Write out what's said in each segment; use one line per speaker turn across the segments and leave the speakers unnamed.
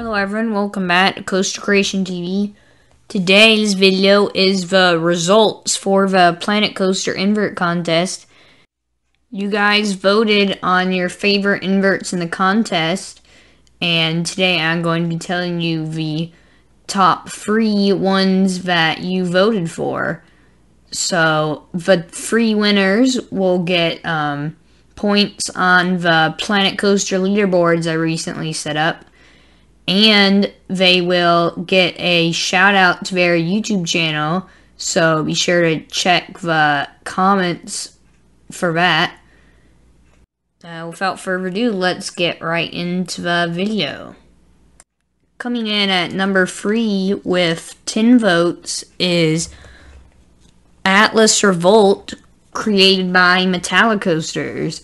Hello everyone, welcome back to Coaster Creation TV. Today's video is the results for the Planet Coaster Invert Contest. You guys voted on your favorite inverts in the contest, and today I'm going to be telling you the top three ones that you voted for. So, the three winners will get um, points on the Planet Coaster leaderboards I recently set up and they will get a shout out to their YouTube channel. So be sure to check the comments for that. Uh, without further ado, let's get right into the video. Coming in at number three with 10 votes is Atlas Revolt, created by Metallicoasters.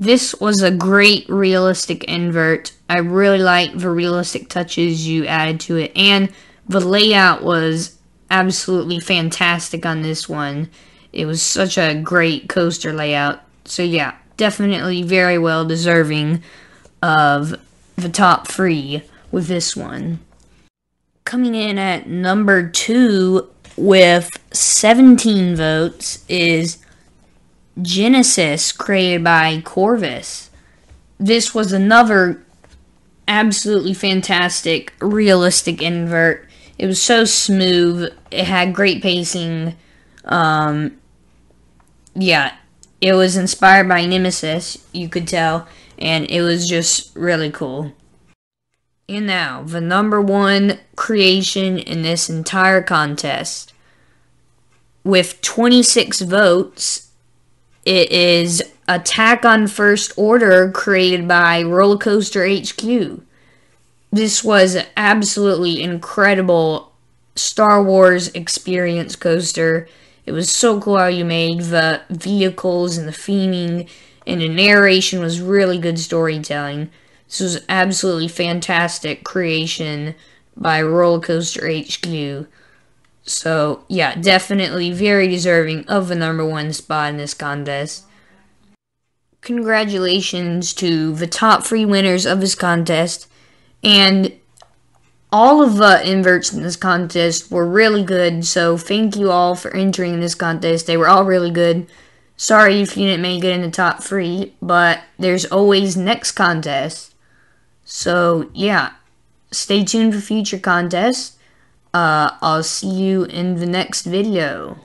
This was a great realistic invert. I really like the realistic touches you added to it, and the layout was absolutely fantastic on this one. It was such a great coaster layout. So yeah, definitely very well deserving of the top three with this one. Coming in at number two with 17 votes is Genesis created by Corvus. This was another absolutely fantastic, realistic invert. It was so smooth. It had great pacing. Um, yeah, it was inspired by Nemesis, you could tell, and it was just really cool. And now, the number one creation in this entire contest. With 26 votes, it is Attack on First Order created by Roller Coaster HQ. This was absolutely incredible Star Wars experience coaster. It was so cool how you made the vehicles and the theming, and the narration was really good storytelling. This was absolutely fantastic creation by Roller Coaster HQ. So, yeah, definitely very deserving of the number one spot in this contest. Congratulations to the top three winners of this contest. And all of the inverts in this contest were really good, so thank you all for entering this contest. They were all really good. Sorry if you didn't make it in the top three, but there's always next contest. So, yeah, stay tuned for future contests. Uh, I'll see you in the next video.